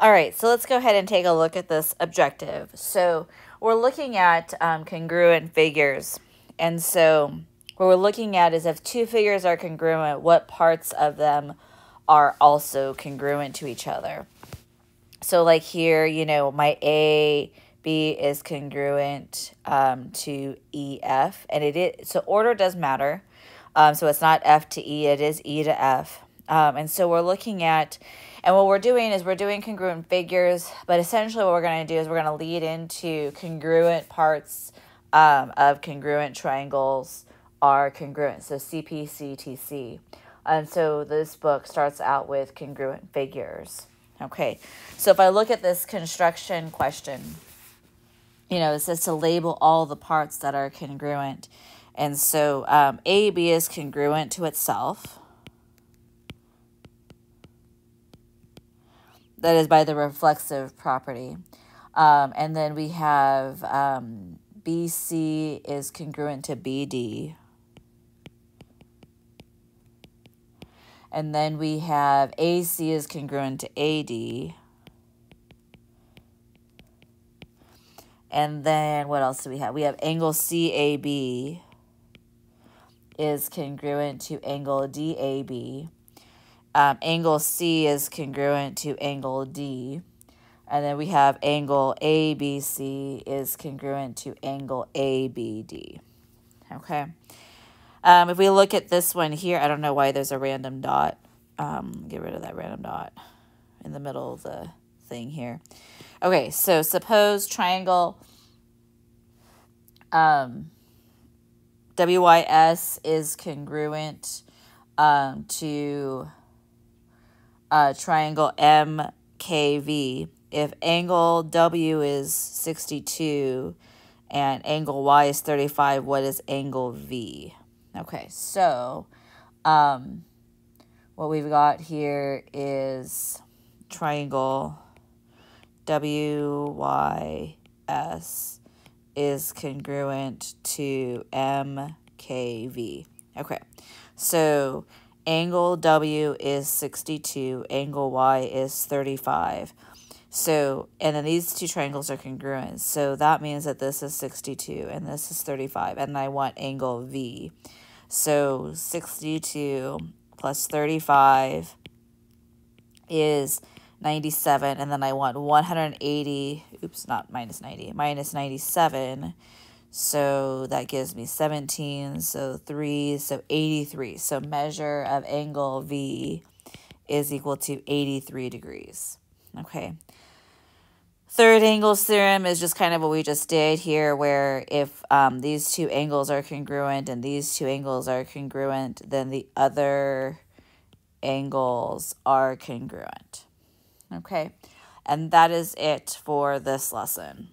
All right, so let's go ahead and take a look at this objective. So we're looking at um, congruent figures. And so what we're looking at is if two figures are congruent, what parts of them are also congruent to each other. So like here, you know, my A, B is congruent um, to E, F. And it is, so order does matter. Um, so it's not F to E, it is E to F. Um, and so we're looking at, and what we're doing is we're doing congruent figures, but essentially what we're going to do is we're going to lead into congruent parts um, of congruent triangles are congruent. So CPCTC. And so this book starts out with congruent figures. Okay, so if I look at this construction question, you know, it says to label all the parts that are congruent. And so um, AB is congruent to itself. That is by the reflexive property. Um, and then we have um, BC is congruent to BD. And then we have AC is congruent to AD. And then what else do we have? We have angle CAB is congruent to angle DAB. Um, angle C is congruent to angle D. And then we have angle ABC is congruent to angle ABD. Okay. Um, if we look at this one here, I don't know why there's a random dot. Um, get rid of that random dot in the middle of the thing here. Okay, so suppose triangle um, WYS is congruent um, to uh, triangle MKV. If angle W is 62 and angle Y is 35, what is angle V? Okay, so um, what we've got here is triangle WYS is congruent to MKV. Okay, so angle W is 62, angle Y is 35. So, and then these two triangles are congruent. So that means that this is 62 and this is 35. And I want angle V. So 62 plus 35 is 97. And then I want 180. Oops, not minus 90. Minus 97. So that gives me 17. So 3. So 83. So measure of angle V is equal to 83 degrees. Okay. Third angles theorem is just kind of what we just did here, where if um, these two angles are congruent and these two angles are congruent, then the other angles are congruent. Okay, and that is it for this lesson.